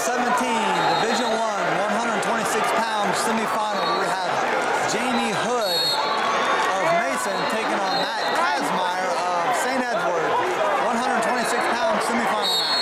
17, Division One, 126-pound semifinal. We have Jaimen Hood of Mason taking on Matt Kazimir of St. Edward, 126-pound semifinal match.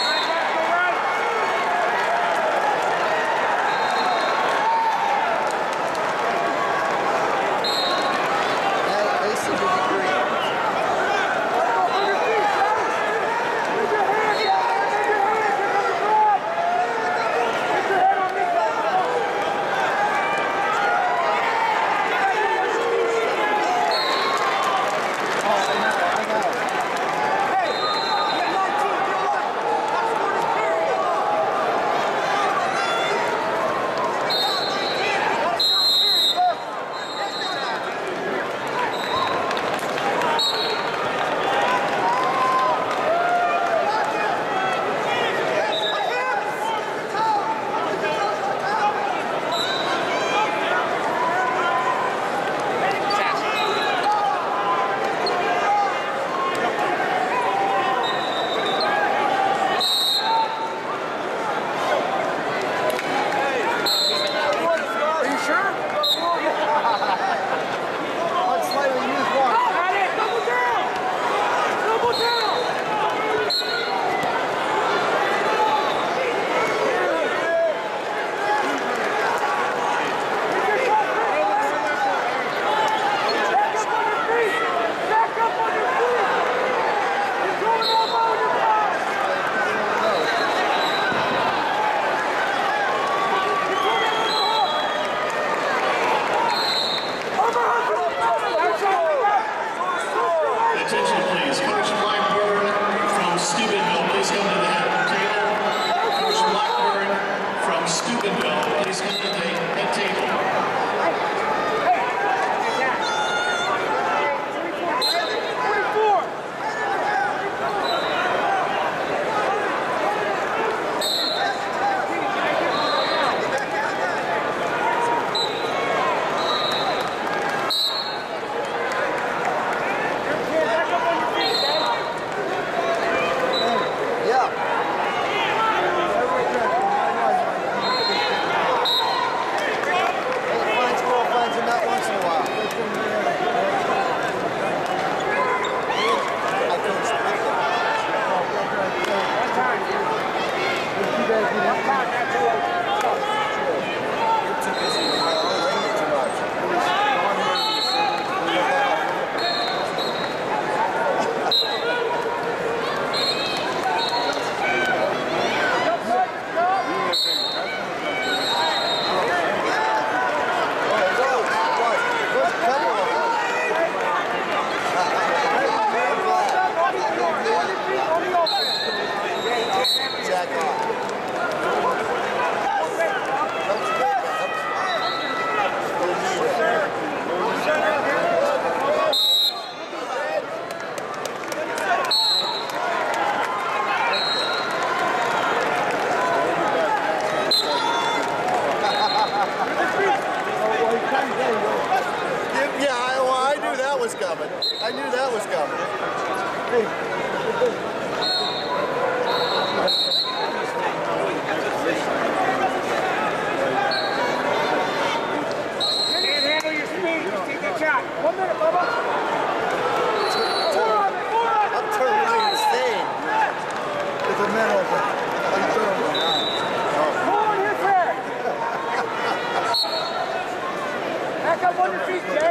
on your feet, Jay.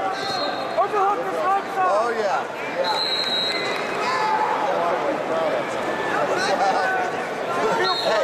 Overhook the right side. Oh, yeah. Yeah. Hey,